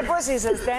Πώς είσαστε,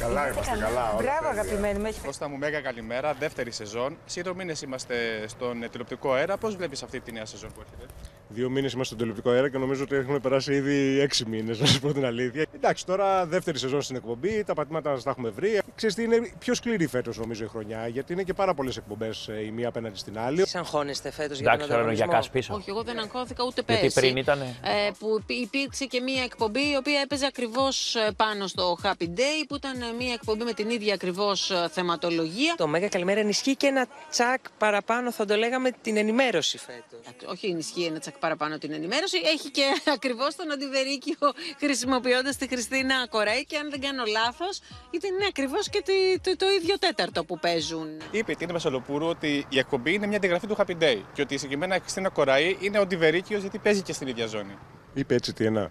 Καλά, είμαστε καλά. όλα Μπράβο, τέλεια. αγαπημένοι μου. έχει- Κώστα μου, μέγα καλημέρα. Δεύτερη σεζόν. Σύντομο μήνε είμαστε στον ε, τηλεοπτικό αέρα. Πώς βλέπεις αυτή τη νέα σεζόν που έρχεται; Δύο μήνες είμαστε στον τηλεοπτικό αέρα και νομίζω ότι έχουμε περάσει ήδη έξι μήνες, να σα πω την αλήθεια. Εντάξει, τώρα δεύτερη σεζόν στην εκπομπή, τα πατήματα μα τα έχουμε βρει. Ξέρετε, είναι πιο σκληρή φέτος νομίζω η χρονιά, γιατί είναι και πάρα πολλές εκπομπές η μία απέναντι στην άλλη. Τι αγχώνεστε φέτος για τον Εντάξει, τώρα είναι ο ανταγωνισμό; Γιακάς πίσω. Όχι, εγώ δεν αγχώθηκα ούτε Γιατί πέρσι. πριν ήτανε. Ε, που υπή- υπήρξε και μία εκπομπή η οποία έπαιζε ακριβώς πάνω στο Happy Day, που ήταν ε, μία εκπομπή με την ίδια ακριβώς θεματολογία. Το Μέγα Καλημέρα ενισχύει και ένα τσακ παραπάνω, θα το λέγαμε, την ενημέρωση φέτος. Εντάξει, Όχι ενισχύει ένα τσακ παραπάνω την ενημέρωση. Έχει και ακριβώς τον αντιβερίκιο χρησιμοποιώντας τη Χριστίνα Κορέη. Και αν δεν κάνω λάθος, ήταν ακριβώς και τη- το, το ίδιο τέταρτο που παίζουν. Είπε η Τίνα Μεσολοπούρου ότι η εκπομπή είναι μια αντιγραφή του Happy Day και ότι η συγκεκριμένα η Χριστίνα Κοραή είναι ο Ντιβερίκιο γιατί παίζει και στην ίδια ζώνη. Είπε έτσι τι ένα.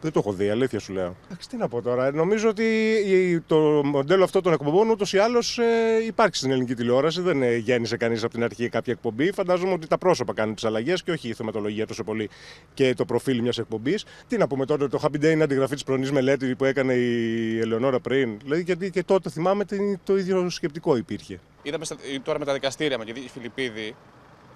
Δεν το έχω δει, αλήθεια σου λέω. Εντάξει, τι να πω τώρα. Νομίζω ότι η- το μοντέλο αυτό των εκπομπών ούτως ή άλλως υπάρχει στην ελληνική τηλεόραση. Δεν ε, γέννησε κανείς από την αρχή κάποια εκπομπή. Φαντάζομαι ότι τα πρόσωπα κάνουν τις αλλαγές και όχι η θεματολογία τόσο πολύ και το προφίλ μιας εκπομπής. Τι να πούμε τώρα, το Happy Day είναι αντιγραφή της πρωινής μελέτη που έκανε η Ελεονόρα πριν. Δηλαδή, γιατί και τότε θυμάμαι ότι το ίδιο σκεπτικό υπήρχε. Είδαμε στα- τώρα με τα δικαστήρια με τη Φιλιππίδη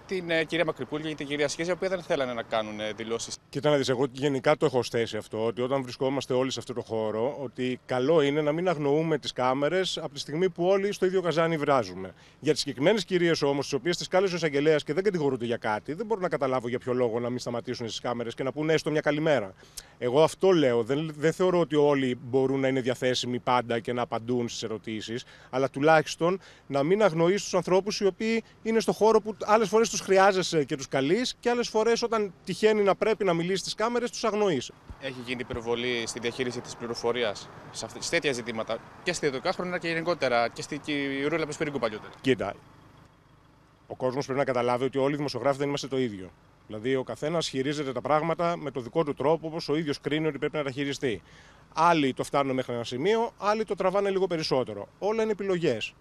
την ε, κυρία Μακρυπούλη και την κυρία Σχέζη, οι οποίοι δεν θέλανε να κάνουν δηλώσεις. Κοίτα να δεις, εγώ γενικά το έχω στέσει αυτό, ότι όταν βρισκόμαστε όλοι σε αυτό το χώρο, ότι καλό είναι να μην αγνοούμε τις κάμερες από τη στιγμή που όλοι στο ίδιο καζάνι βράζουμε. Για τις συγκεκριμένες κυρίες όμως, τις οποίες τις κάλεσε ο εισαγγελέας και δεν κατηγορούνται για κάτι, δεν μπορώ να καταλάβω για ποιο λόγο να μην σταματήσουν στις κάμερες και να πούνε έστω μια καλημέρα. Εγώ αυτό λέω. Δεν, δεν θεωρώ ότι όλοι μπορούν να είναι διαθέσιμοι πάντα και να απαντούν στις ερωτήσεις, αλλά τουλάχιστον να μην αγνοείς τους ανθρώπους οι οποίοι είναι στο χώρο που άλλες φορές τους χρειάζεσαι και τους καλείς και άλλες φορές όταν τυχαίνει να πρέπει να μιλήσεις στις κάμερες τους αγνοείς. Έχει γίνει υπερβολή στη διαχείριση της πληροφορίας σε, αυτή- σε τέτοια ζητήματα και στη ιδιωτικά χρόνια και γενικότερα και στη και η Ρούλα Πεσπυρίγκου παλιότερα. Κοίτα, ο κόσμος πρέπει να καταλάβει ότι όλοι οι δημοσιογράφοι δεν είμαστε το ίδιο. Δηλαδή, ο καθένας χειρίζεται τα πράγματα με το δικό του τρόπο, όπως ο ίδιος κρίνει ότι πρέπει να τα χειριστεί. Άλλοι το φτάνουν μέχρι ένα σημείο, άλλοι το τραβάνε λίγο περισσότερο. Όλα είναι επιλογές.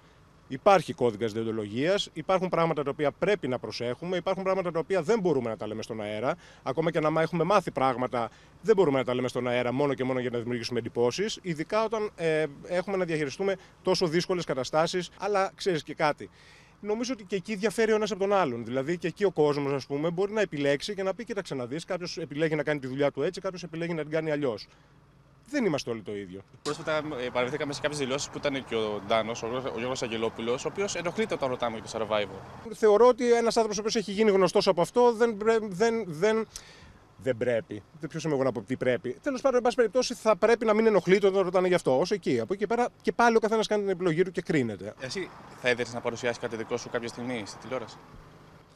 Υπάρχει κώδικας διοντολογίας, υπάρχουν πράγματα τα οποία πρέπει να προσέχουμε, υπάρχουν πράγματα τα οποία δεν μπορούμε να τα λέμε στον αέρα. Ακόμα και να έχουμε μάθει πράγματα, δεν μπορούμε να τα λέμε στον αέρα μόνο και μόνο για να δημιουργήσουμε εντυπώσεις. Ειδικά όταν ε, έχουμε να διαχειριστούμε τόσο δύσκολες καταστάσεις. Αλλά ξέρεις και κάτι. Νομίζω ότι και εκεί διαφέρει ο ένας από τον άλλον. Δηλαδή και εκεί ο κόσμος, ας πούμε, μπορεί να επιλέξει και να πει: Κοίταξε να δεις, κάποιος επιλέγει να κάνει τη δουλειά του έτσι, κάποιος επιλέγει να την κάνει αλλιώς. Δεν είμαστε όλοι το ίδιο. Πρόσφατα ε, παραβρεθήκαμε σε κάποιες δηλώσεις που ήταν και ο Ντάνος, ο, Γιώργος- ο Γιώργος Αγγελόπουλος, ο οποίος ενοχλείται όταν ρωτάμε για το survivor. Θεωρώ ότι ένας άνθρωπος ο οποίος έχει γίνει γνωστός από αυτό δεν, πρέ- δεν, δεν, δεν πρέπει. Δεν ποιο είμαι εγώ να πω τι πρέπει. Τέλος πάντων, εν πάση περιπτώσει, θα πρέπει να μην ενοχλείται όταν ρωτάνε γι' αυτό. Όσο εκεί. Από εκεί και πέρα και πάλι ο καθένας κάνει την επιλογή του και κρίνεται. Εσύ θα ήθελες να παρουσιάσεις κάτι δικό σου κάποια στιγμή στη τηλεόραση;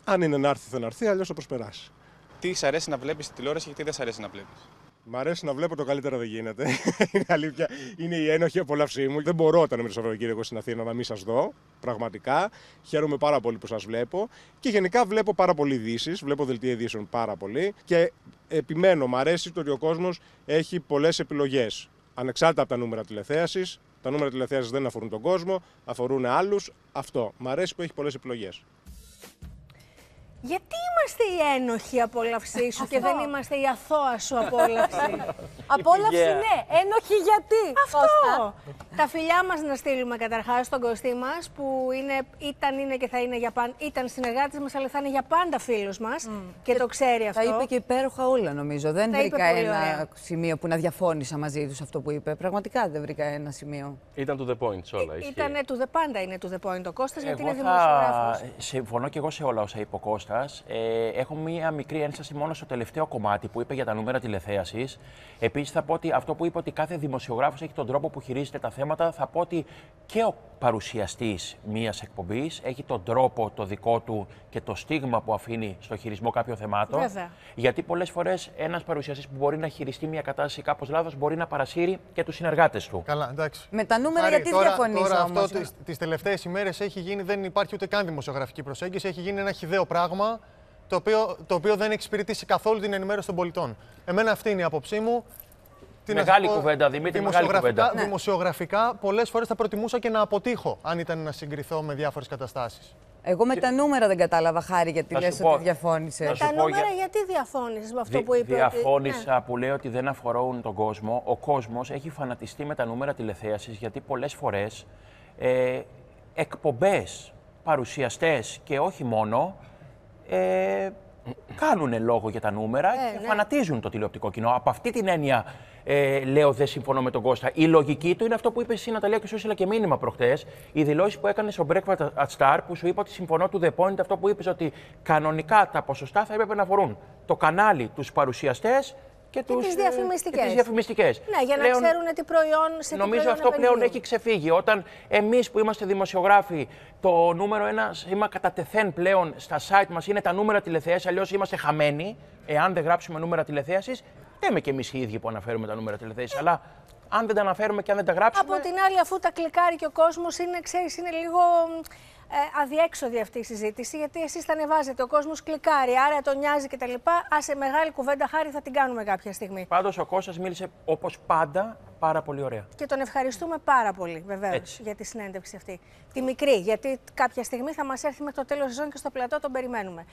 Αν είναι να έρθει, θα να έρθει, αλλιώς θα προσπεράσει. Τι σ' αρέσει να βλέπεις στη τηλεόραση και τι δεν σ' αρέσει να βλέπεις; Μ' αρέσει να βλέπω το καλύτερα δεν γίνεται. είναι αλήθεια. Είναι η ένοχη απολαύσή μου. Δεν μπορώ όταν είμαι το Σαββατοκύριακο στην Αθήνα να μην σας δω. Πραγματικά. Χαίρομαι πάρα πολύ που σας βλέπω. Και γενικά βλέπω πάρα πολύ ειδήσεις. Βλέπω δελτία ειδήσεων πάρα πολύ. Και επιμένω, μ' αρέσει το ότι ο κόσμος έχει πολλές επιλογές. Ανεξάρτητα από τα νούμερα τηλεθέασης. Τα νούμερα τηλεθέασης δεν αφορούν τον κόσμο, αφορούν άλλους. Αυτό. Μ' αρέσει που έχει πολλές επιλογές. Γιατί είμαστε οι ένοχοι απόλαυσή σου και δεν είμαστε η αθώα σου απόλαυση; Απόλαυση, Yeah. ναι. Ένοχη γιατί; Αυτό. Τα φιλιά μας να στείλουμε καταρχάς στον Κωστή μας που είναι, ήταν, είναι και θα είναι για πάντα, ήταν συνεργάτης μας αλλά θα είναι για πάντα φίλος μας και το ξέρει αυτό. Τα είπε και υπέροχα όλα νομίζω. Δεν Τα είπε βρήκα πολύ ένα ωραία. σημείο που να διαφώνησα μαζί τους σε αυτό που είπε. Πραγματικά δεν βρήκα ένα σημείο. Ήταν to the point σε όλα. ισχύει. Ήτανε to the πάντα είναι to the point ο Κώστας γιατί Εγώ είναι θα δημοσιογράφος. συμφωνώ και εγώ σε όλα όσα είπε ο Κώστας. Ε, έχω μία μικρή ένσταση μόνο στο τελευταίο κομμάτι που είπε για τα νούμερα τηλεθέασης. Επίσης θα πω ότι αυτό που είπε ότι κάθε δημοσιογράφος έχει τον τρόπο που χειρίζεται τα θέματα, θα πω ότι και ο παρουσιαστής μίας εκπομπής έχει τον τρόπο το δικό του και το στίγμα που αφήνει στο χειρισμό κάποιων θεμάτων. Βέβαια. Γιατί πολλές φορές ένας παρουσιαστής που μπορεί να χειριστεί μια κατάσταση κάπως λάθος μπορεί να παρασύρει και τους συνεργάτες του. Καλά, εντάξει. Με τα νούμερα Χάρη, γιατί τώρα, διαφωνείς Τώρα όμως. αυτό τις, τις τελευταίες ημέρες έχει γίνει, δεν υπάρχει ούτε καν δημοσιογραφική προσέγγιση, έχει γίνει ένα χιδαίο πράγμα το οποίο, το οποίο δεν εξυπηρετήσει καθόλου την ενημέρωση των πολιτών. Εμένα αυτή είναι η άποψή μου. Τι να Μεγάλη σας πω, κουβέντα, Δημήτρη, μεγάλη δημοσιογραφικά- κουβέντα. Δημοσιογραφικά, πολλές φορές θα προτιμούσα και να αποτύχω, αν ήταν να συγκριθώ με διάφορες καταστάσεις. Εγώ με τα νούμερα δεν κατάλαβα χάρη γιατί Θα σου λες πω- ότι διαφώνησε. θα σου Τα πω νούμερα για- γιατί διαφώνησες με αυτό Δι- που είπε. ότι- Διαφώνησα Ναι. που λέει ότι δεν αφορούν τον κόσμο. Ο κόσμος έχει φανατιστεί με τα νούμερα τηλεθέασης γιατί πολλές φορές ε, εκπομπές, παρουσιαστές και όχι μόνο. Ε, κάνουν λόγο για τα νούμερα και ναι. φανατίζουν το τηλεοπτικό κοινό. Από αυτή την έννοια ε, λέω δεν συμφωνώ με τον Κώστα. Η λογική του είναι αυτό που είπε εσύ Ναταλία και σου έστειλα και μήνυμα προχτές. Οι δηλώσεις που έκανες στο Breakfast at Star που σου είπα ότι συμφωνώ του The Point, αυτό που είπες ότι κανονικά τα ποσοστά θα έπρεπε να αφορούν το κανάλι, τους παρουσιαστές και, τους, τις ε, διαφημιστικές. και τις διαφημιστικές. Ναι, για να Πλέον- ξέρουν τι προϊόν, σε τι Νομίζω προϊόν αυτό πλέον επενδύουν. έχει ξεφύγει. Όταν εμείς που είμαστε δημοσιογράφοι, το νούμερο ένα σήμα κατά τεθέν πλέον στα site μας είναι τα νούμερα τηλεθέαση, αλλιώς είμαστε χαμένοι. Εάν δεν γράψουμε νούμερα τηλεθέασης, θέμε και εμείς οι ίδιοι που αναφέρουμε τα νούμερα τηλεθέασης. Αλλά αν δεν τα αναφέρουμε και αν δεν τα γράψουμε. Από την άλλη, αφού τα κλικάρει και ο κόσμος είναι, ξέρεις, είναι λίγο ε, αδιέξοδη αυτή η συζήτηση, γιατί εσείς τα ανεβάζετε, ο κόσμος κλικάρει, άρα τον νοιάζει κτλ. Άσε μεγάλη κουβέντα, χάρη θα την κάνουμε κάποια στιγμή. Πάντως ο Κώστας μίλησε όπως πάντα πάρα πολύ ωραία. Και τον ευχαριστούμε πάρα πολύ, βεβαίως, Έτσι. για τη συνέντευξη αυτή. Τη μικρή, γιατί κάποια στιγμή θα μας έρθει με το τέλος σεζόν και στο πλατό τον περιμένουμε.